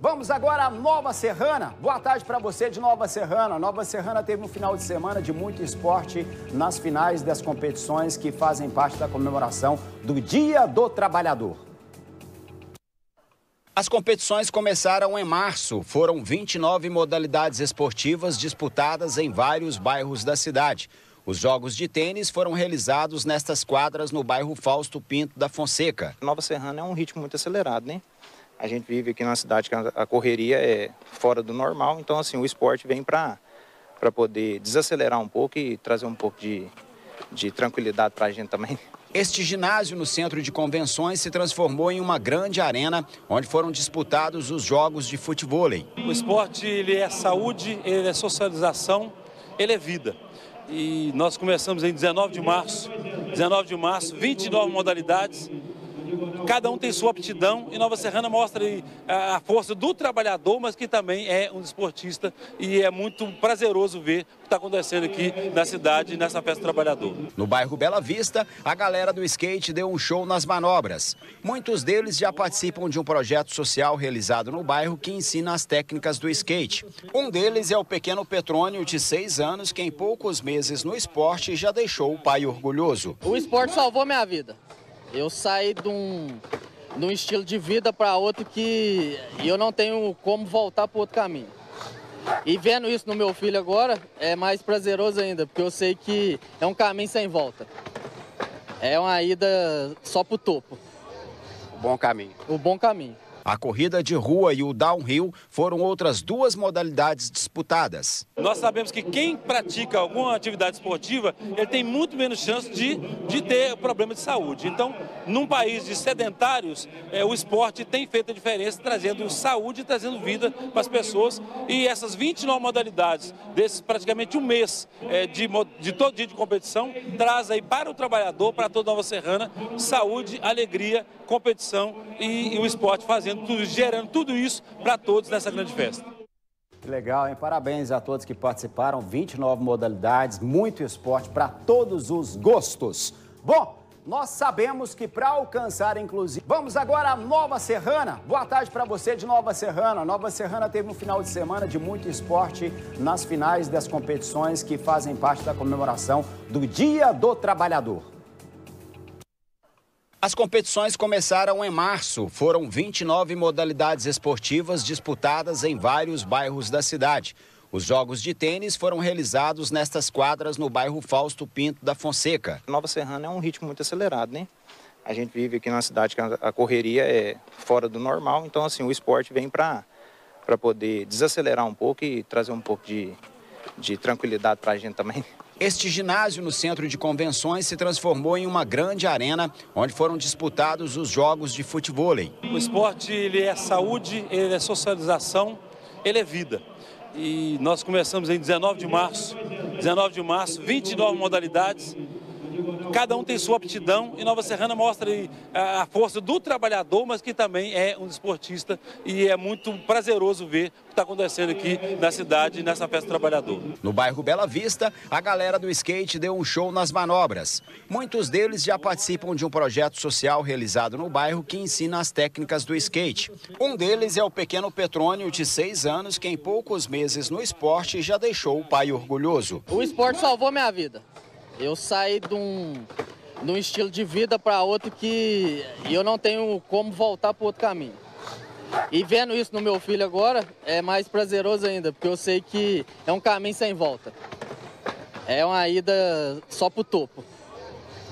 Vamos agora à Nova Serrana. Boa tarde para você de Nova Serrana. Nova Serrana teve um final de semana de muito esporte nas finais das competições que fazem parte da comemoração do Dia do Trabalhador. As competições começaram em março. Foram 29 modalidades esportivas disputadas em vários bairros da cidade. Os jogos de tênis foram realizados nestas quadras no bairro Fausto Pinto da Fonseca. Nova Serrana é um ritmo muito acelerado, né? A gente vive aqui numa cidade que a correria é fora do normal, então assim, o esporte vem para poder desacelerar um pouco e trazer um pouco de, de tranquilidade para a gente também. Este ginásio no centro de convenções se transformou em uma grande arena onde foram disputados os jogos de futebol. O esporte ele é saúde, ele é socialização, ele é vida. E nós começamos em 19 de março, 19 de março, 29 modalidades, Cada um tem sua aptidão e Nova Serrana mostra a força do trabalhador, mas que também é um esportista e é muito prazeroso ver o que está acontecendo aqui na cidade, nessa festa do trabalhador. No bairro Bela Vista, a galera do skate deu um show nas manobras. Muitos deles já participam de um projeto social realizado no bairro que ensina as técnicas do skate. Um deles é o pequeno Petrônio, de seis anos, que em poucos meses no esporte já deixou o pai orgulhoso. O esporte salvou minha vida. Eu saí de um, de um estilo de vida para outro que eu não tenho como voltar para outro caminho. E vendo isso no meu filho agora, é mais prazeroso ainda, porque eu sei que é um caminho sem volta. É uma ida só para o topo. O bom caminho. O bom caminho. A corrida de rua e o downhill foram outras duas modalidades disputadas. Nós sabemos que quem pratica alguma atividade esportiva, ele tem muito menos chance de, de ter problema de saúde. Então, num país de sedentários, é, o esporte tem feito a diferença, trazendo saúde trazendo vida para as pessoas. E essas 29 modalidades, desses praticamente um mês é, de, de todo dia de competição, traz aí para o trabalhador, para toda Nova Serrana, saúde, alegria, competição e, e o esporte fazendo gerando tudo isso para todos nessa grande festa. Legal, hein? Parabéns a todos que participaram. 29 modalidades, muito esporte para todos os gostos. Bom, nós sabemos que para alcançar, inclusive. Vamos agora à Nova Serrana. Boa tarde para você de Nova Serrana. Nova Serrana teve um final de semana de muito esporte nas finais das competições que fazem parte da comemoração do Dia do Trabalhador. As competições começaram em março. Foram 29 modalidades esportivas disputadas em vários bairros da cidade. Os jogos de tênis foram realizados nestas quadras no bairro Fausto Pinto da Fonseca. Nova Serrana é um ritmo muito acelerado, né? A gente vive aqui numa cidade que a correria é fora do normal, então assim, o esporte vem para poder desacelerar um pouco e trazer um pouco de, de tranquilidade para a gente também. Este ginásio no centro de convenções se transformou em uma grande arena onde foram disputados os jogos de futebol. O esporte ele é saúde, ele é socialização, ele é vida. E nós começamos em 19 de março, 19 de março, 29 modalidades, Cada um tem sua aptidão e Nova Serrana mostra a força do trabalhador, mas que também é um esportista e é muito prazeroso ver o que está acontecendo aqui na cidade, nessa festa do trabalhador. No bairro Bela Vista, a galera do skate deu um show nas manobras. Muitos deles já participam de um projeto social realizado no bairro que ensina as técnicas do skate. Um deles é o pequeno Petrônio, de seis anos, que em poucos meses no esporte já deixou o pai orgulhoso. O esporte salvou minha vida. Eu saí de um, de um estilo de vida para outro que eu não tenho como voltar para outro caminho. E vendo isso no meu filho agora, é mais prazeroso ainda, porque eu sei que é um caminho sem volta. É uma ida só para o topo.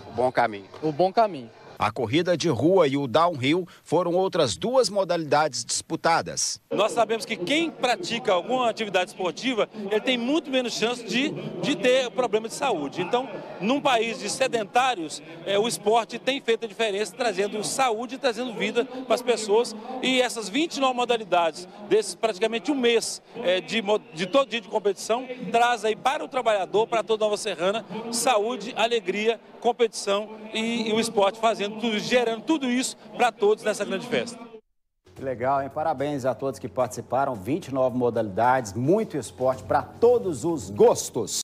O bom caminho. O bom caminho. A corrida de rua e o downhill foram outras duas modalidades disputadas. Nós sabemos que quem pratica alguma atividade esportiva, ele tem muito menos chance de, de ter problema de saúde. Então, num país de sedentários, é, o esporte tem feito a diferença, trazendo saúde trazendo vida para as pessoas. E essas 29 modalidades, desses praticamente um mês é, de, de todo dia de competição, traz aí para o trabalhador, para toda Nova Serrana, saúde, alegria, competição e, e o esporte fazendo fazendo tudo, gerando tudo isso para todos nessa grande festa. Legal, hein? Parabéns a todos que participaram. 29 modalidades, muito esporte para todos os gostos.